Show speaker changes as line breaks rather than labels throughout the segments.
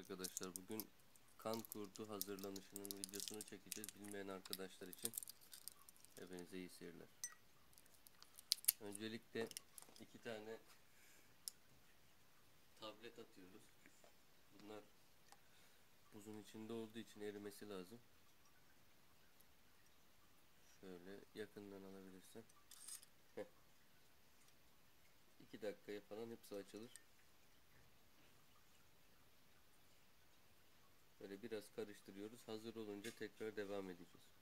arkadaşlar bugün kan kurdu hazırlanışının videosunu çekeceğiz bilmeyen arkadaşlar için. Hepinize iyi seyirler. Öncelikle iki tane tablet atıyoruz. Bunlar buzun içinde olduğu için erimesi lazım. Şöyle yakından alabilirsen. Heh. İki dakikaya falan hepsi açılır. Böyle biraz karıştırıyoruz. Hazır olunca tekrar devam edeceğiz.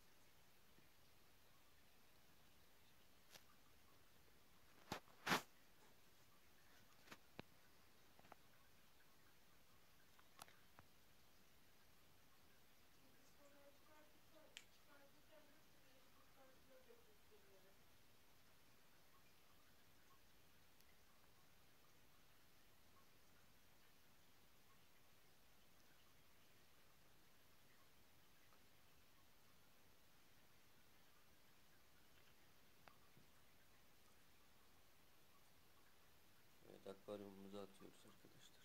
akvaryumumuza atıyoruz arkadaşlar.